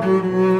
Música